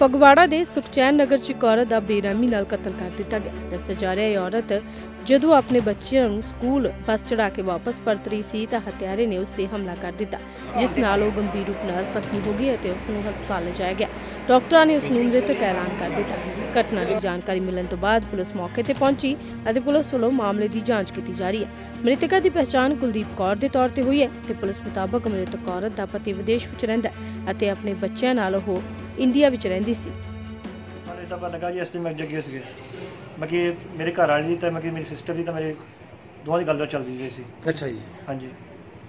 ਫਗਵਾੜਾ ਦੇ ਸੁਖਚੈਨ ਨਗਰ ਚ ਇੱਕ ਔਰਤ ਦਾ ਬੇਰਹਿਮੀ ਨਾਲ ਕਤਲ ਕਰ ਦਿੱਤਾ ਗਿਆ। ਦੱਸਿਆ ਜਾ ਰਿਹਾ ਹੈ ਔਰਤ ਜਦੋਂ ਆਪਣੇ ਬੱਚਿਆਂ ਨੂੰ ਸਕੂਲ ਬੱਸ ਚੜਾ ਕੇ ਵਾਪਸ ਪਰਤ ਰਹੀ ਸੀ ਤਾਂ ਹਤਿਆਰੇ ਨੇ ਉਸ ਤੇ ਹਮਲਾ ਕਰ ਦਿੱਤਾ, ਜਿਸ ਨਾਲ ਉਹ ਗੰਭੀਰ ਰੂਪ ਨਾਲ ਜ਼ਖਮੀ ਹੋ ਗਈ ਅਤੇ ਉਸ ਨੂੰ ਹਸਪਤਾਲ ਲਿਜਾਇਆ ਗਿਆ। ਡਾਕਟਰਾਂ ਨੇ ਉਸ ਨੂੰ ਮ੍ਰਿਤਕ ਐਲਾਨ ਕਰ ਦਿੱਤਾ। ਘਟਨਾ ਦੀ ਜਾਣਕਾਰੀ ਮਿਲਣ ਤੋਂ ਬਾਅਦ ਪੁਲਿਸ ਮੌਕੇ ਤੇ ਪਹੁੰਚੀ ਅਤੇ ਪੁਲਿਸ ਵੱਲੋਂ ਮਾਮਲੇ ਦੀ ਜਾਂਚ ਕੀਤੀ ਜਾ ਰਹੀ ਹੈ। ਮ੍ਰਿਤਕਾ ਦੀ ਪਛਾਣ ਕੁਲਦੀਪ ਕੌਰ ਦੇ ਤੌਰ ਤੇ ਹੋਈ ਹੈ ਤੇ ਪੁਲਿਸ ਮੁਤਾਬਕ ਮ੍ਰਿਤਕ ਔਰਤ ਦਾ ਪਤੀ ਵਿਦੇਸ਼ ਵਿੱਚ ਰਹਿੰਦਾ ਹੈ ਅਤੇ ਆਪਣੇ ਬੱਚਿਆਂ ਨਾਲ ਉਹ ਇੰਡੀਆ ਵਿੱਚ ਰਹਿੰਦੀ ਸੀ। ਸਾਨੂੰ ਤਾਂ ਪਤਾ ਲੱਗਾ ਜੀ ਅਸੀਂ ਮੈਂ ਜੱਗੇ ਸੀਗੇ। ਬਾਕੀ ਮੇਰੇ ਘਰ ਵਾਲੀ ਦੀ ਤਾਂ ਬਾਕੀ ਮੇਰੀ ਸਿਸਟਰ ਦੀ ਤਾਂ ਮੇਰੇ ਦੋਵਾਂ ਦੀ ਗੱਲਬਾਤ ਚੱਲਦੀ ਰਹੀ ਸੀ। ਅੱਛਾ ਜੀ। ਹਾਂਜੀ।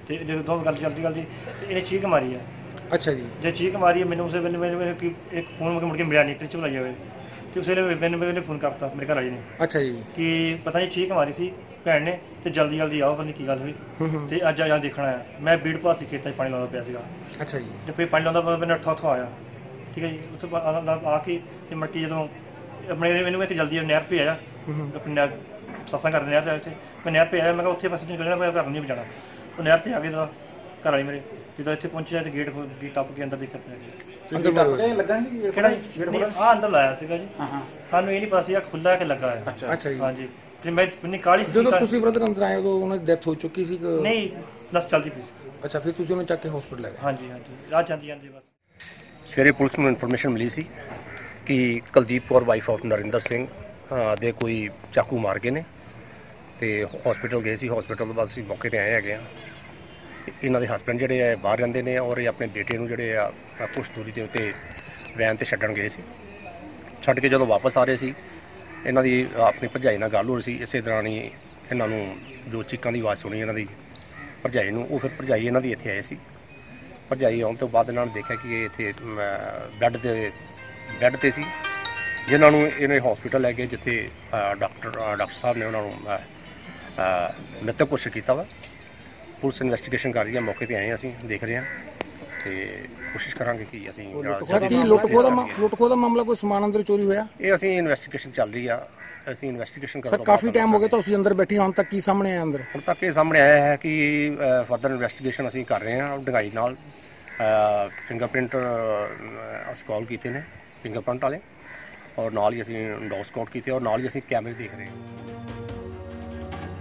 ਤੇ ਜਦੋਂ ਦੋਵਾਂ ਗੱਲ ਚੱਲਦੀ ਚੱਲਦੀ ਤੇ ਇਹਨੇ ਚੀਕ ਮਾਰੀ ਆ। ਅੱਛਾ ਜੀ। ਜੇ ਚੀਕ ਮਾਰੀ ਆ, ਮੈਨੂੰ ਉਸੇ ਵੇਲੇ ਮੈਨੂੰ ਮੈਨੂੰ ਕਿ ਇੱਕ ਫੋਨ ਮੁੜ ਕੇ ਮਿਲਿਆ ਨਹੀਂ ਟਿਚ ਬੁਲਾਈ ਜਾਵੇ। ਤੇ ਉਸੇ ਵੇਲੇ ਮੈਨੂੰ ਮੈਨੂੰ ਫੋਨ ਕਰਤਾ ਮੇਰੇ ਘਰ ਵਾਲੀ ਨੇ। ਅੱਛਾ ਜੀ। ਕਿ ਪਤਾ ਨਹੀਂ ਚੀਕ ਮਾਰੀ ਸੀ ਭੈਣ ਨੇ ਤੇ ਜਲਦੀ ਜਲਦੀ ਆਓ ਪਤਾ ਨਹੀਂ ਕੀ ਗੱਲ ਹੋਈ। ਹੂੰ ਹੂੰ। ਤੇ ਅੱਜ ਆ ਦੇਖਣਾ ਆ ਮੈਂ ਬੀੜ ਪਾਸੀ ਖੇਤਾਂ 'ਚ ਪਾਣੀ ਲਾਉਂਦਾ ਪਿਆ ਸੀਗਾ। ਅੱਛਾ ਜੀ। ਤੇ ਫਿਰ ਪਾਣੀ ਲਾਉਂਦਾ ਪਿਆ ਮੈਨੂੰ ਅੱਠਾ ਉੱਥੋਂ ਆਇਆ। ਠੀਕ ਹੈ ਜੀ ਉੱਥੋਂ ਆ- ਆ ਆ ਕੇ ਤੇ ਮੜਕੀ ਜਦੋਂ ਆਪਣੇ ਮੈਨੂੰ ਇੱਕ ਜਲਦੀ ਨਹਿਰ ਤੇ ਆਇਆ। ਆਪਣੇ ਨਹਿਰ ਸਤਸੰਗ ਕਰਨ ਨਹਿਰ ਤੇ ਆਇਆ ਉੱਥੇ ਮੈਂ ਨਹਿਰ ਤੇ ਆਇਆ ਮੈਂ ਕਿਹਾ ਉੱਥੇ ਬਸ ਨਿਕਲਣਾ ਮੈਂ ਘਰ ਨਹੀਂ ਜਾਣਾ ਉਹ ਨਹਿਰ ਤੇ ਆ ਗਏ ਤਾਂ ਘਰ ਵਾਲੀ ਮੇਰੇ। ਜਦੋਂ ਇੱਥੇ ਪਹੁੰਚਿਆ ਤੇ ਗੇਟ ਗੇਟ ਟੱਪ ਕੇ ਅੰਦਰ ਦੇਖਿਆ ਤੇ ਅੰਦਰ ਬਾਹਰ ਹੋਇਆ। ਕਿਹੜਾ ਜੀ ਆ ਅੰਦਰ ਲਾਇਆ ਸੀਗਾ ਜੀ। ਹਾਂ ਹਾਂ। ਸਾਨੂੰ ਇਹ ਨਹੀਂ ਪਤਾ ਸੀ ਆ ਖੁੱਲਾ ਕਿ ਲੱਗਾ ਹੈ ਅੱਛਾ। ਜੀ। ਹਾਂਜੀ। ਤੇ ਮੈਂ ਮੈਨੂੰ ਕਾਲੀ ਸੀ ਜਦੋਂ ਤੁਸੀਂ ਬ੍ਰਦਰ ਅੰਦਰ ਆਏ ਉਦੋਂ ਉਹਨਾਂ ਦੀ ਡੈਥ ਹੋ ਚੁੱਕੀ ਸੀ ਕਿ- ਨਹੀਂ ਦਸ ਚੱਲਦੀ ਪਈ ਸੀ। ਅੱਛਾ ਫਿਰ ਤੁਸੀਂ ਉਹਨੂੰ ਚੱਕ ਕੇ ਹਸਪੀਟਲ ਲੈ ਗਏ? ਹਾਂਜੀ ਹਾਂਜੀ। ਰਾਹ ਜਾਂਦੀ ਜਾਂਦੀ ਬਸ। ਸਵੇਰੇ ਪੁਲਿਸ ਨੂੰ ਇਨਫੋਰਮੇਸ਼ਨ ਮਿਲੀ ਸੀ ਕਿ ਕੁਲਦੀਪ ਕੌਰ ਵਾਈਫ ਆਫ ਨਰਿੰਦਰ ਸਿੰਘ ਦੇ ਕੋਈ ਚਾਕੂ ਮਾਰ ਗਏ ਨੇ ਤੇ ਹਸਪੀਟਲ ਗਏ ਸੀ। ਹਸਪੀਟਲ ਤੋਂ ਬਾਅਦ ਅਸੀਂ ਮੌਕੇ ਤੇ ਆਏ ਹੈਗੇ ਆ ਇਹਨਾਂ ਦੇ ਹਸਬੰਡ ਜਿਹੜੇ ਆ ਬਾਹਰ ਰਹਿੰਦੇ ਨੇ ਔਰ ਇਹ ਆਪਣੇ ਬੇਟੇ ਨੂੰ ਜਿਹੜੇ ਆ ਆ ਕੁਛ ਦੂਰੀ ਦੇ ਉੱਤੇ ਵੈਨ ਤੇ ਛੱਡਣ ਗਏ ਸੀ। ਛੱਡ ਕੇ ਜਦੋਂ ਵਾਪਸ ਆ ਰਹੇ ਸੀ, ਇਹਨਾਂ ਦੀ ਆਪਣੀ ਭਰਜਾਈ ਨਾਲ ਗੱਲ ਹੋ ਰਹੀ ਸੀ। ਇਸੇ ਦੌਰਾਨ ਹੀ ਇਹਨਾਂ ਨੂੰ ਜੋ ਚੀਕਾਂ ਦੀ ਆਵਾਜ਼ ਸੁਣੀ ਇਹਨਾਂ ਦੀ ਭਰਜਾਈ ਨੂੰ, ਉਹ ਫਿਰ ਭਰਜਾਈ ਇਹਨਾਂ ਦੀ ਇੱਥੇ ਆਏ ਸੀ। ਭਰਜਾਈ ਆਉਣ ਤੋਂ ਬਾਅਦ ਇਹਨਾਂ ਨੇ ਦੇਖਿਆ ਕਿ ਇਹ ਇੱਥੇ ਬੈੱਡ ਤੇ ਬੈੱਡ ਤੇ ਸੀ ਜਿਨ੍ਹਾਂ ਨੂੰ ਇਹਨੇ ਹਸਪੀਟਲ ਲੈ ਗਏ ਜਿੱਥੇ ਡਾਕਟਰ ਡਾਕਟਰ ਸਾਹਿਬ ਨੇ ਉਹਨਾਂ ਨੂੰ ਮ੍ਰਿਤਕ ਘੋਸ਼ਿਤ ਕੀਤਾ ਵਾ। ਪੁਲਿਸ ਇਨਵੈਸਟੀਗੇਸ਼ਨ ਕਰ ਰਹੀ ਹੈ ਮੌਕੇ ਤੇ ਆਏ ਹਾਂ ਅਸੀਂ ਦੇਖ ਰਹੇ ਹਾਂ। ਤੇ ਕੋਸ਼ਿਸ਼ ਕਰਾਂਗੇ ਕਿ ਅਸੀਂ ਸਰ ਕੀ ਲੁੱਟ ਖੋਹ ਦਾ ਮਾਮਲਾ ਕੋਈ ਸਮਾਨ ਅੰਦਰ ਚੋਰੀ ਹੋਇਆ? ਇਹ ਅਸੀਂ ਇਨਵੈਸਟੀਗੇਸ਼ਨ ਚੱਲ ਰਹੀ ਆ। ਅਸੀਂ ਇਨਵੈਸਟੀਗੇਸ਼ਨ ਕਰਨ ਸਰ ਤੋਂ ਬਾਅਦ ਕਾਫੀ ਟਾਈਮ ਹੋ ਗਿਆ ਤੁਸੀਂ ਅੰਦਰ ਬੈਠੇ ਹੁਣ ਤੱਕ ਕੀ ਸਾਹਮਣੇ ਆਇਆ ਅੰਦਰ? ਹੁਣ ਤੱਕ ਇਹ ਸਾਹਮਣੇ ਆਇਆ ਹੈ ਕਿ ਫਰਦਰ ਇਨਵੈਸਟੀਗੇਸ਼ਨ ਅਸੀਂ ਕਰ ਰਹੇ ਹਾਂ ਡੰਗਾਈ ਨਾਲ। ਫਿੰਗਰਪ੍ਰਿੰਟ ਅਸੀਂ ਕਾਲ ਕੀਤੇ ਨੇ ਫਿੰਗਰਪ੍ਰਿੰਟ ਵਾਲੇ, ਔਰ ਨਾਲ ਹੀ ਅਸੀਂ ਡੌਗ ਸਕਾਊਟ ਕੀਤੇ, ਔਰ ਨਾਲ ਹੀ ਅਸੀਂ ਕੈਮਰੇ ਦੇਖ ਰਹੇ ਹਾਂ।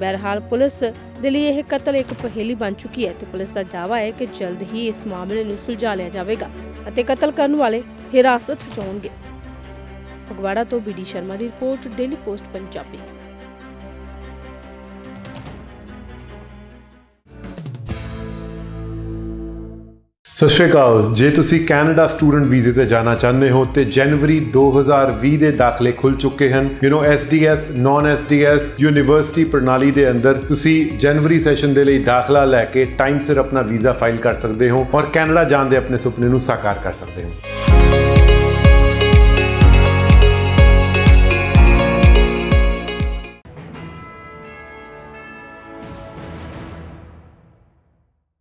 ਬਹਰਹਾਲ ਪੁਲਿਸ ਦੇ ਲਈ ਇਹ ਕਤਲ ਇੱਕ ਪਹੇਲੀ ਬਣ ਚੁੱਕੀ ਹੈ ਤੇ ਪੁਲਿਸ ਦਾ ਦਾਅਵਾ ਹੈ ਕਿ ਜਲਦ ਹੀ ਇਸ ਮਾਮਲੇ ਨੂੰ ਸੁਲਝਾ ਲਿਆ ਜਾਵੇਗਾ ਅਤੇ ਕਤਲ ਕਰਨ ਵਾਲੇ ਹਿਰਾਸਤ ਵਿੱਚ ਆਉਣਗੇ। ਫਗਵਾੜਾ ਤੋਂ ਬੀਡੀ ਸ਼ਰਮਾ ਦੀ ਰਿਪੋਰਟ, ਡੇਲੀ ਪੋਸਟ, ਪੰਜਾਬੀ। ਸਤਿ ਸ਼੍ਰੀ ਅਕਾਲ। ਜੇ ਤੁਸੀਂ ਕੈਨੇਡਾ ਸਟੂਡੈਂਟ ਵੀਜ਼ੇ ਤੇ ਜਾਣਾ ਚਾਹੁੰਦੇ ਹੋ, ਤੇ ਜਨਵਰੀ 2020 ਦੇ ਦਾਖਲੇ ਖੁੱਲ ਚੁੱਕੇ ਹਨ। You know SDS non SDS university ਪ੍ਰਣਾਲੀ ਦੇ ਅੰਦਰ ਤੁਸੀਂ ਜਨਵਰੀ ਸੈਸ਼ਨ ਦੇ ਲਈ ਦਾਖਲਾ ਲੈ ਕੇ ਟਾਈਮ ਸਿਰ ਆਪਣਾ ਵੀਜ਼ਾ ਫਾਈਲ ਕਰ ਸਕਦੇ ਹੋ ਔਰ ਕੈਨੇਡਾ ਜਾਣ ਦੇ ਆਪਣੇ ਸੁਪਨੇ ਨੂੰ ਸਾਕਾਰ ਕਰ ਸਕਦੇ ਹੋ।